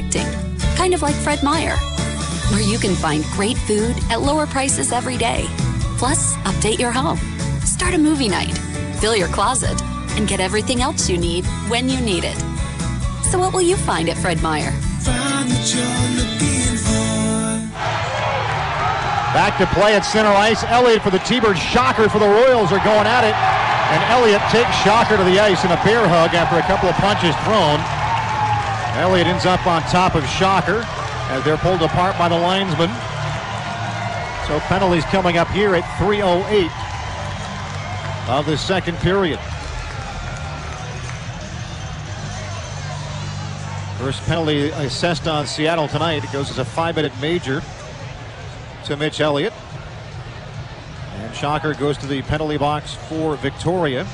expecting. Kind of like Fred Meyer, where you can find great food at lower prices every day. Plus, update your home, start a movie night, fill your closet, and get everything else you need when you need it. So, what will you find at Fred Meyer? Back to play at center ice. Elliott for the T-Bird. Schacher for the Royals are going at it. And Elliott takes Schacher to the ice in a bear hug after a couple of punches thrown. Elliott ends up on top of Schacher as they're pulled apart by the linesman. So penalties coming up here at 3.08 of the second period. First penalty assessed on Seattle tonight. It goes as a five-minute major to Mitch Elliott. And Schacher goes to the penalty box for Victoria.